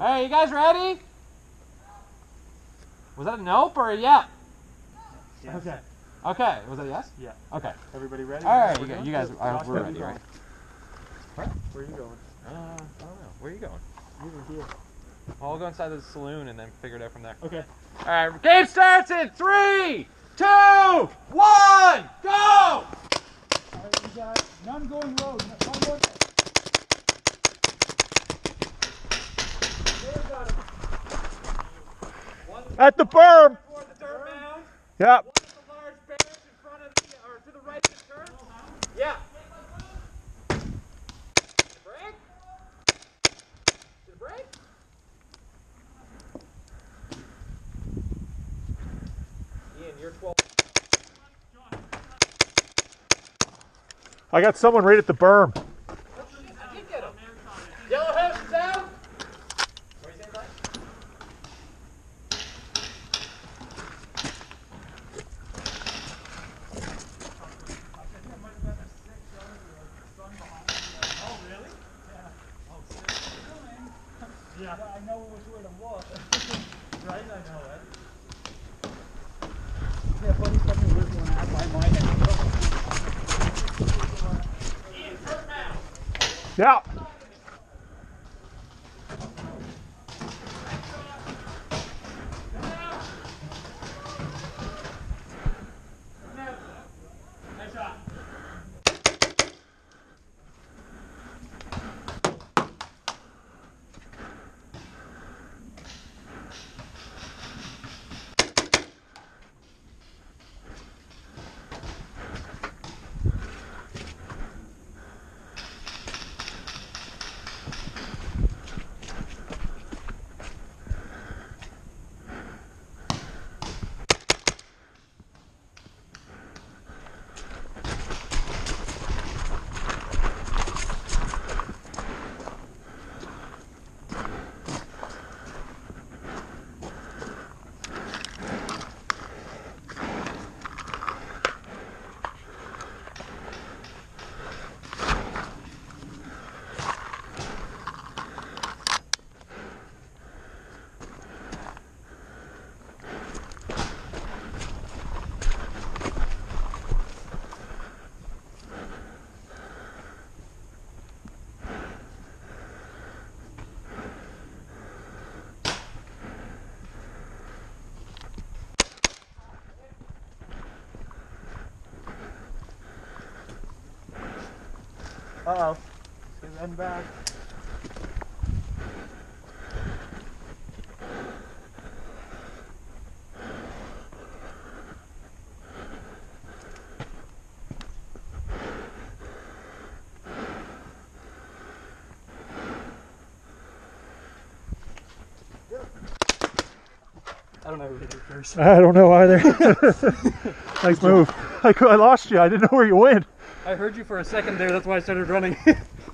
Hey, you guys ready? Was that a nope or a yeah? Yes. Okay. Okay. Was that a yes? Yeah. Okay. Everybody ready? All right, We're you, guys- going? you guys, Josh, uh, we're ready, you right? Where are you going? Uh, I don't know. Where are you going? You were here. Well, I'll go inside the saloon and then figure it out from there. Okay. All right, game starts in three, two, one, go! All right, we got none going low. None going At the berm. Toward the dirt mound. Yep. One of the large bears in front of the, or to the right of the turn. Yeah. Break. Break? Ian, you're 12. I got someone right at the berm. Yeah, I know which way to look. right, I know it. Yeah, buddy, fucking lives one out by my Yeah. Uh oh. Get run back. I don't know who hit it first. I don't know either. nice move. I, I lost you. I didn't know where you went. I heard you for a second there. That's why I started running.